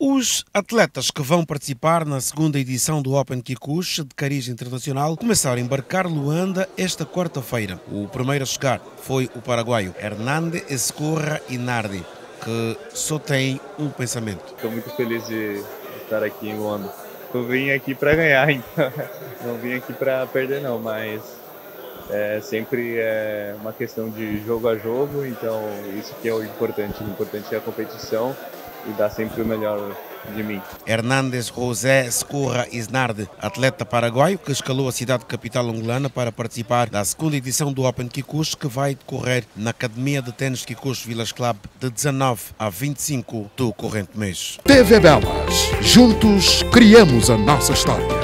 Os atletas que vão participar na segunda edição do Open Kikuchi de cariz internacional começaram a embarcar Luanda esta quarta-feira. O primeiro a chegar foi o paraguaio Hernande Escorra Inardi, que só tem um pensamento. Estou muito feliz de estar aqui em Luanda. Eu vim aqui para ganhar, então não vim aqui para perder não, mas é sempre é uma questão de jogo a jogo, então isso que é o importante. O importante é a competição e dar sempre o melhor de mim. Hernandes José Escorra Isnarde, atleta paraguaio que escalou a cidade capital angolana para participar da segunda edição do Open Kikuchi que vai decorrer na Academia de Tênis Kikuchi Village Club de 19 a 25 do corrente mês. TV Belas. Juntos criamos a nossa história.